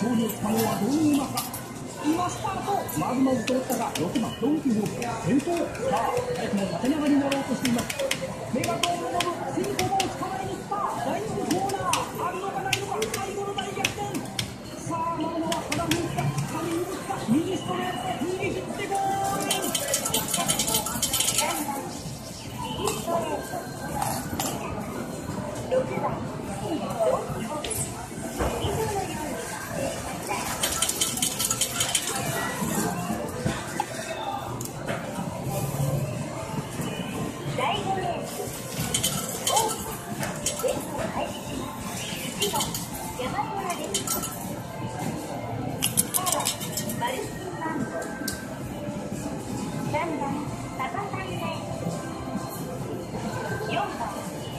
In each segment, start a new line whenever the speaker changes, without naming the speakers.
勝利をつかむのはどういう馬か。今スタートまずまず通ったが6番ドンキホーテ先頭。さあ早くも縦長になろうとしていますメガトンのノブ先頭馬を捕まえに行った。第2コーナーあるのかないのか。最後の大逆転さあまもは肌に打った。髪に打った右ストレート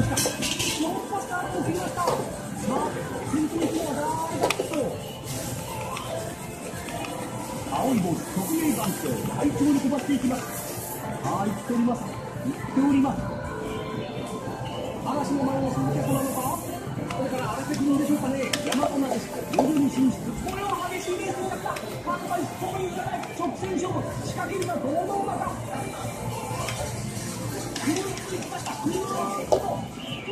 ス
タートしました4歩スタートを切りましたさあ先頭にはダッシュ青い帽子特命番長快調に飛ばしていきます。さあ行っております。行っております。嵐の前を過ぎてこなのかこれから荒れてくるんでしょうかね山となでし夜に進出これは激しいレースになった看板そういかない直線勝負仕掛けるのはどの馬か車につきました車につきました
1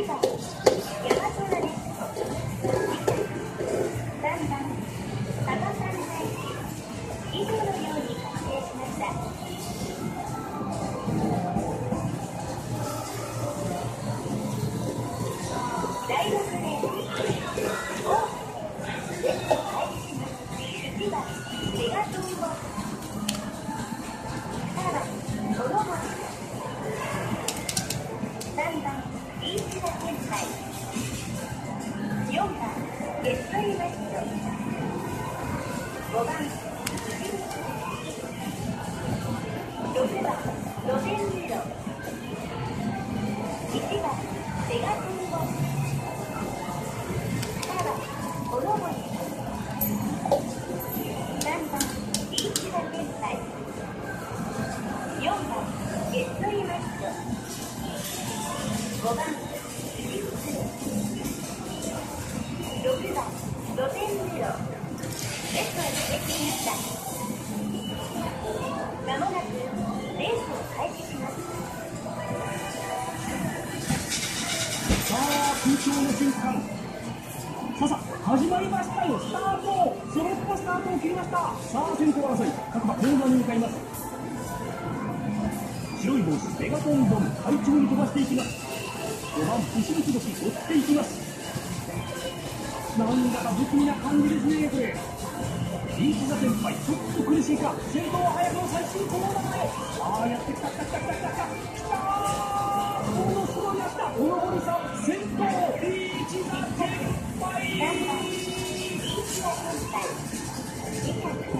番山空です3番パパさんです以上のように確定しました第6レースオープンレッスン開始します始ま
りました。よスタートそのっぽスタートを切りましたさあ先頭争い各馬コーナーに向かいます白い帽子メガトンボム快調に飛ばしていきます5番牛口星追っていきますなんだか不気味な感じですねこれリーチザ先輩ちょっと苦しいか先頭は早くも最終コーナーまでさあやってきたきたきたきたきたきたきたものすごいやったこの森さん先頭リーチザ先輩
Thank you.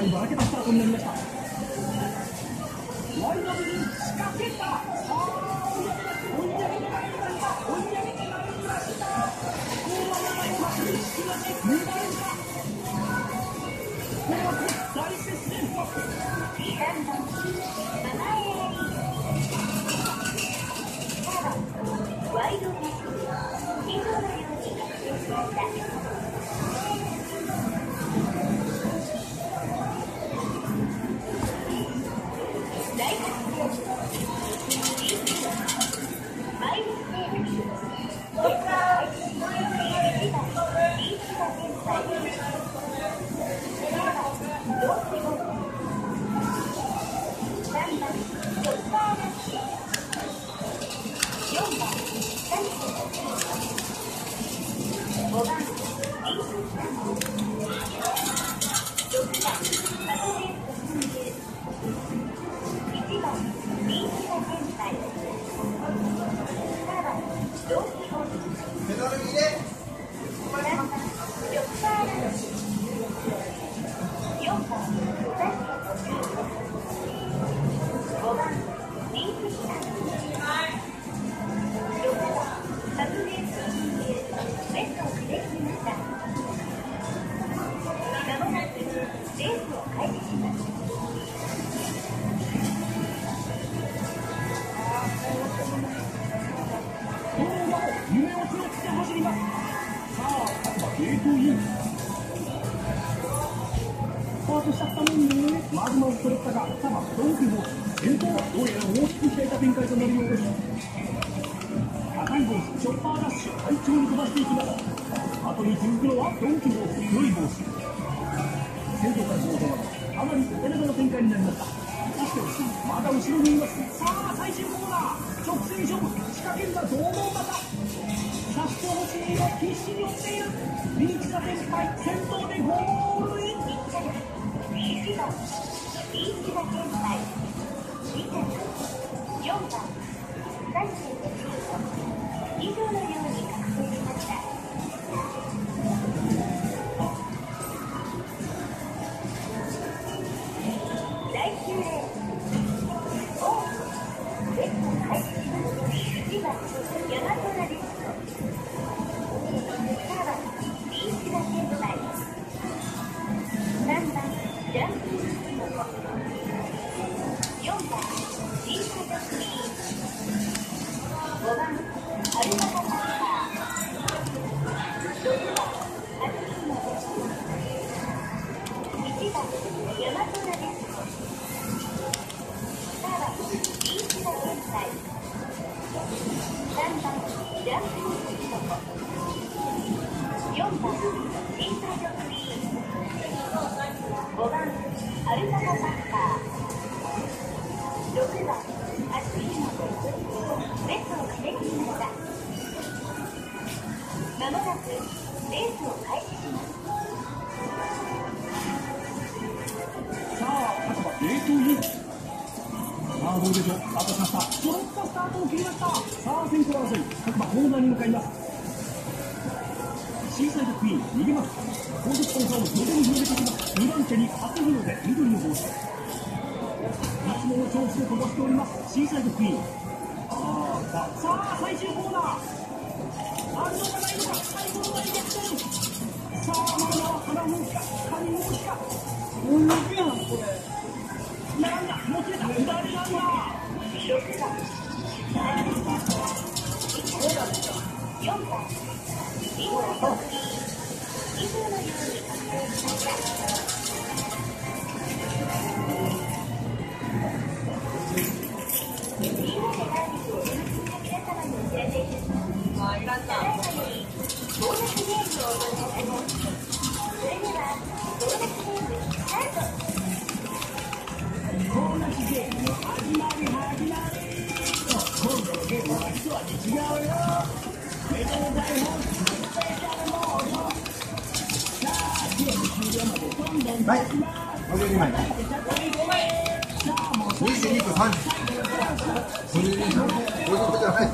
ト
かなりばらけたスタートになりましたワイド部に仕掛けたさあ追い上げてまいりました追い上げてまいりましたこのままいます引き分け2番差これは大接戦
3番ママエアリー4番ワイドビー以上のように確定しましたリーチを決めたいです。
タートしたったもんねまずまず取れたがただドンキも先頭はどうやら大きく開いた展開となるようです高い帽子チョッパーダッシュ快調に飛ばしていきます後に続くのはドンキ帽子黒い帽子先頭からそのままかなりお手長な展開になりましたそしてまだ後ろにいますさあ最終コーナー。直線勝負。仕掛けるが堂々型さしてほしいを必死に追っている。リーチザ先輩先頭でゴー
1番リーチが現在2点山空です。
向かいますシーサイドクイーン逃げます後続との差を徐々に広げていきます2番手に初日の出緑の帽子いつもの調子で飛ばしております。シーサイドクイーンあーさあ最終コーナーあるのかないのか最後の大逆転さあまずは花動きか髪動きか
うんやんこれ
違うよメダル台本
はい。52枚22分30それで50分じゃない。